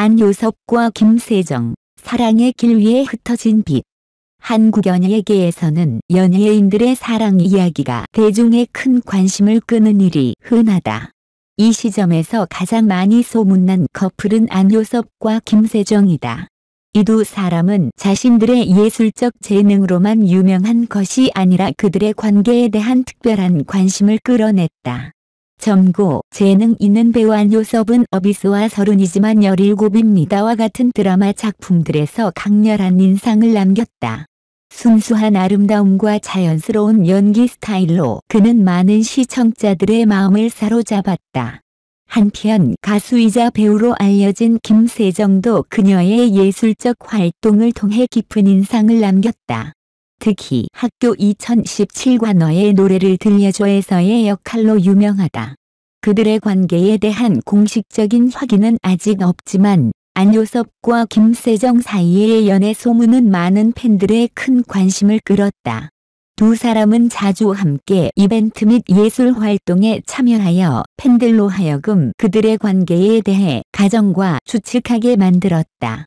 안효섭과 김세정, 사랑의 길 위에 흩어진 빛. 한국 연예계에서는 연예인들의 사랑 이야기가 대중의 큰 관심을 끄는 일이 흔하다. 이 시점에서 가장 많이 소문난 커플은 안효섭과 김세정이다. 이 두 사람은 자신들의 예술적 재능으로만 유명한 것이 아니라 그들의 관계에 대한 특별한 관심을 끌어냈다. 점고 재능 있는 배우 안효섭은 어비스와 서른이지만 17입니다와 같은 드라마 작품들에서 강렬한 인상을 남겼다. 순수한 아름다움과 자연스러운 연기 스타일로 그는 많은 시청자들의 마음을 사로잡았다. 한편 가수이자 배우로 알려진 김세정도 그녀의 예술적 활동을 통해 깊은 인상을 남겼다. 특히 학교 2017과 너의 노래를 들려줘에서의 역할로 유명하다. 그들의 관계에 대한 공식적인 확인은 아직 없지만 안효섭과 김세정 사이의 연애 소문은 많은 팬들의 큰 관심을 끌었다. 두 사람은 자주 함께 이벤트 및 예술 활동에 참여하여 팬들로 하여금 그들의 관계에 대해 가정과 추측하게 만들었다.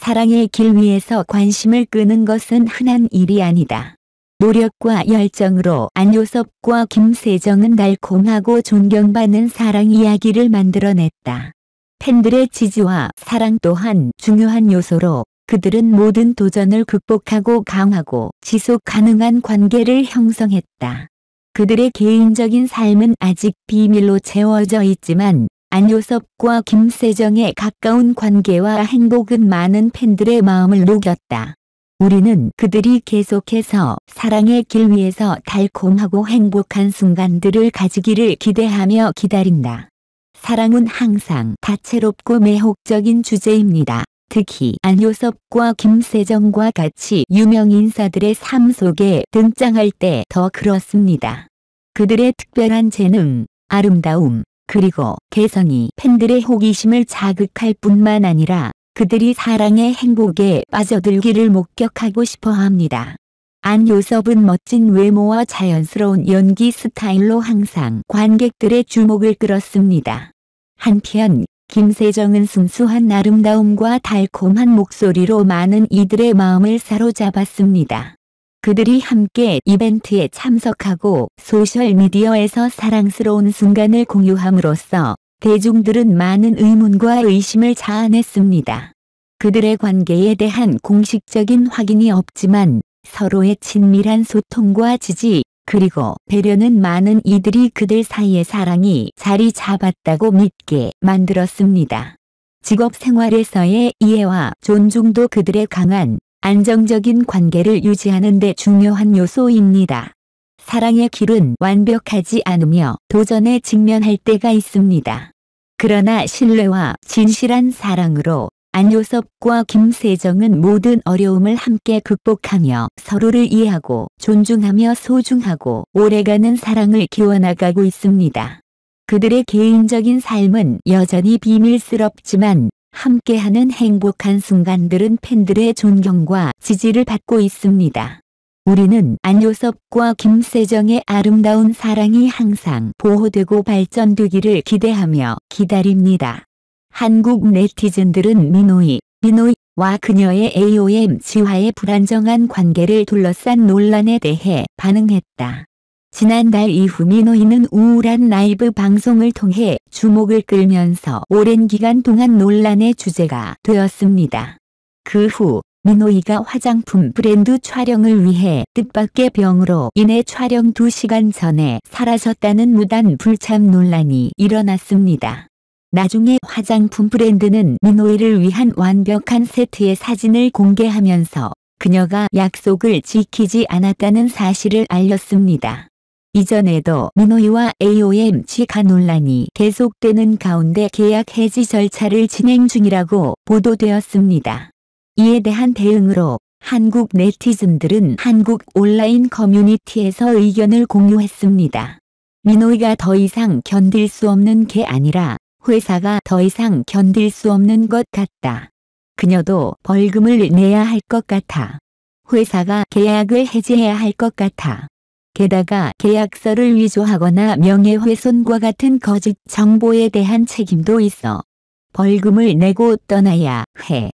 사랑의 길 위에서 관심을 끄는 것은 흔한 일이 아니다. 노력과 열정으로 안효섭과 김세정은 달콤하고 존경받는 사랑 이야기를 만들어냈다. 팬들의 지지와 사랑 또한 중요한 요소로 그들은 모든 도전을 극복하고 강하고 지속 가능한 관계를 형성했다. 그들의 개인적인 삶은 아직 비밀로 채워져 있지만 안효섭과 김세정의 가까운 관계와 행복은 많은 팬들의 마음을 녹였다. 우리는 그들이 계속해서 사랑의 길 위에서 달콤하고 행복한 순간들을 가지기를 기대하며 기다린다. 사랑은 항상 다채롭고 매혹적인 주제입니다. 특히 안효섭과 김세정과 같이 유명 인사들의 삶 속에 등장할 때 더 그렇습니다. 그들의 특별한 재능, 아름다움, 그리고 개성이 팬들의 호기심을 자극할 뿐만 아니라 그들이 사랑의 행복에 빠져들기를 목격하고 싶어 합니다. 안효섭은 멋진 외모와 자연스러운 연기 스타일로 항상 관객들의 주목을 끌었습니다. 한편 김세정은 순수한 아름다움과 달콤한 목소리로 많은 이들의 마음을 사로잡았습니다. 그들이 함께 이벤트에 참석하고 소셜미디어에서 사랑스러운 순간을 공유함으로써 대중들은 많은 의문과 의심을 자아냈습니다. 그들의 관계에 대한 공식적인 확인이 없지만 서로의 친밀한 소통과 지지, 그리고 배려는 많은 이들이 그들 사이의 사랑이 자리 잡았다고 믿게 만들었습니다. 직업 생활에서의 이해와 존중도 그들의 강한 안정적인 관계를 유지하는 데 중요한 요소입니다. 사랑의 길은 완벽하지 않으며 도전에 직면할 때가 있습니다. 그러나 신뢰와 진실한 사랑으로 안효섭과 김세정은 모든 어려움을 함께 극복하며 서로를 이해하고 존중하며 소중하고 오래가는 사랑을 키워나가고 있습니다. 그들의 개인적인 삶은 여전히 비밀스럽지만 함께하는 행복한 순간들은 팬들의 존경과 지지를 받고 있습니다. 우리는 안효섭과 김세정의 아름다운 사랑이 항상 보호되고 발전되기를 기대하며 기다립니다. 한국 네티즌들은 미노이, 미노이와 그녀의 AOMG와의 불안정한 관계를 둘러싼 논란에 대해 반응했다. 지난달 이후 미노이는 우울한 라이브 방송을 통해 주목을 끌면서 오랜 기간 동안 논란의 주제가 되었습니다. 그후 미노이가 화장품 브랜드 촬영을 위해 뜻밖의 병으로 인해 촬영 2시간 전에 사라졌다는 무단 불참 논란이 일어났습니다. 나중에 화장품 브랜드는 미노이를 위한 완벽한 세트의 사진을 공개하면서 그녀가 약속을 지키지 않았다는 사실을 알렸습니다. 이전에도 미노이와 AOMG가 논란이 계속되는 가운데 계약 해지 절차를 진행 중이라고 보도되었습니다. 이에 대한 대응으로 한국 네티즌들은 한국 온라인 커뮤니티에서 의견을 공유했습니다. 미노이가 더 이상 견딜 수 없는 게 아니라 회사가 더 이상 견딜 수 없는 것 같다. 그녀도 벌금을 내야 할 것 같아. 회사가 계약을 해지해야 할 것 같아. 게다가 계약서를 위조하거나 명예훼손과 같은 거짓 정보에 대한 책임도 있어. 벌금을 내고 떠나야 해.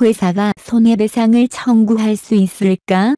회사가 손해배상을 청구할 수 있을까?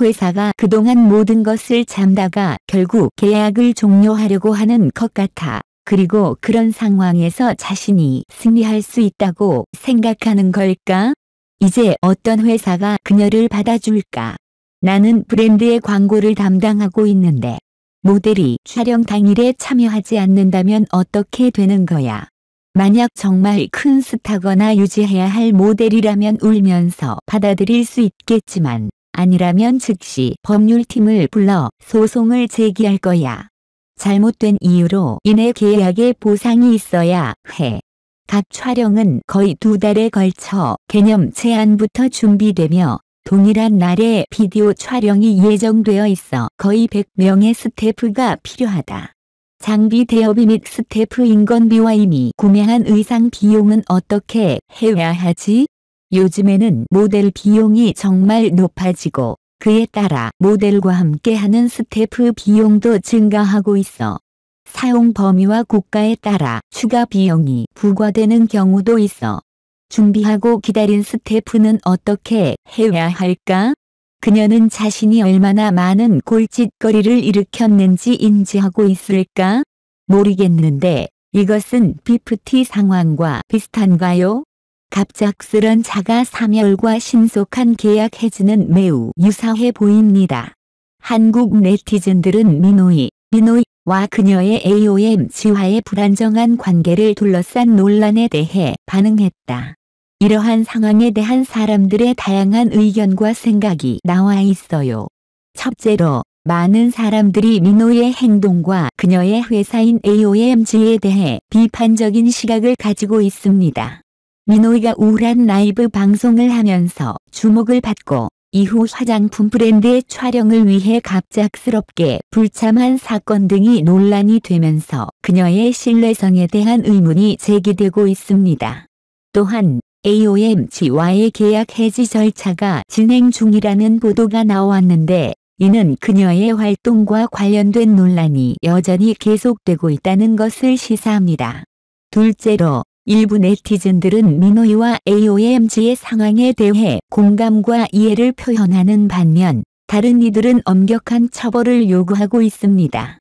회사가 그동안 모든 것을 잠다가 결국 계약을 종료하려고 하는 것 같아. 그리고 그런 상황에서 자신이 승리할 수 있다고 생각하는 걸까? 이제 어떤 회사가 그녀를 받아줄까? 나는 브랜드의 광고를 담당하고 있는데 모델이 촬영 당일에 참여하지 않는다면 어떻게 되는 거야? 만약 정말 큰 스타거나 유지해야 할 모델이라면 울면서 받아들일 수 있겠지만 아니라면 즉시 법률팀을 불러 소송을 제기할 거야. 잘못된 이유로 인해 계약에 보상이 있어야 해. 각 촬영은 거의 두 달에 걸쳐 개념 제안부터 준비되며 동일한 날에 비디오 촬영이 예정되어 있어 거의 100명의 스태프가 필요하다. 장비 대여비 및 스태프 인건비와 이미 구매한 의상 비용은 어떻게 해야 하지? 요즘에는 모델 비용이 정말 높아지고 그에 따라 모델과 함께하는 스태프 비용도 증가하고 있어 사용 범위와 국가에 따라 추가 비용이 부과되는 경우도 있어 준비하고 기다린 스태프는 어떻게 해야 할까? 그녀는 자신이 얼마나 많은 골칫거리를 일으켰는지 인지하고 있을까? 모르겠는데 이것은 비프티 상황과 비슷한가요? 갑작스런 자가 사멸과 신속한 계약 해지는 매우 유사해 보입니다. 한국 네티즌들은 미노이, 미노이와 그녀의 AOMG와의 불안정한 관계를 둘러싼 논란에 대해 반응했다. 이러한 상황에 대한 사람들의 다양한 의견과 생각이 나와 있어요. 첫째로 많은 사람들이 민호의 행동과 그녀의 회사인 AOMG에 대해 비판적인 시각을 가지고 있습니다. 민호이가 우울한 라이브 방송을 하면서 주목을 받고 이후 화장품 브랜드의 촬영을 위해 갑작스럽게 불참한 사건 등이 논란이 되면서 그녀의 신뢰성에 대한 의문이 제기되고 있습니다. 또한 AOMG와의 계약 해지 절차가 진행 중이라는 보도가 나왔는데 이는 그녀의 활동과 관련된 논란이 여전히 계속되고 있다는 것을 시사합니다. 둘째로 일부 네티즌들은 미노이와 AOMG의 상황에 대해 공감과 이해를 표현하는 반면 다른 이들은 엄격한 처벌을 요구하고 있습니다.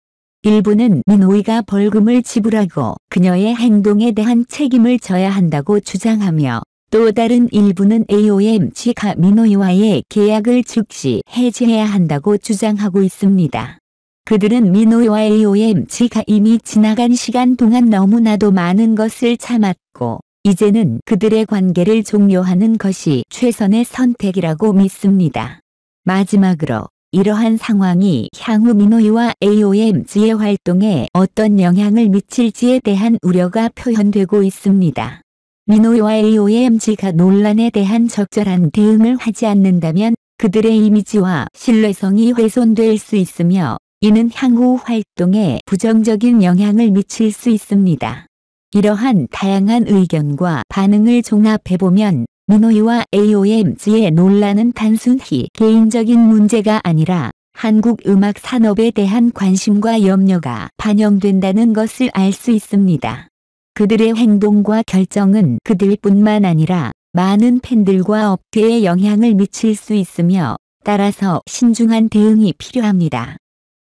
일부는 미노이가 벌금을 지불하고 그녀의 행동에 대한 책임을 져야 한다고 주장하며 또 다른 일부는 AOMG가 미노이와의 계약을 즉시 해지해야 한다고 주장하고 있습니다. 그들은 미노이와 AOMG가 이미 지나간 시간 동안 너무나도 많은 것을 참았고 이제는 그들의 관계를 종료하는 것이 최선의 선택이라고 믿습니다. 마지막으로 이러한 상황이 향후 미노이와 AOMG의 활동에 어떤 영향을 미칠지에 대한 우려가 표현되고 있습니다. 미노이와 AOMG가 논란에 대한 적절한 대응을 하지 않는다면 그들의 이미지와 신뢰성이 훼손될 수 있으며 이는 향후 활동에 부정적인 영향을 미칠 수 있습니다. 이러한 다양한 의견과 반응을 종합해보면 미노이와 AOMG의 논란은 단순히 개인적인 문제가 아니라 한국 음악 산업에 대한 관심과 염려가 반영된다는 것을 알 수 있습니다. 그들의 행동과 결정은 그들뿐만 아니라 많은 팬들과 업계에 영향을 미칠 수 있으며 따라서 신중한 대응이 필요합니다.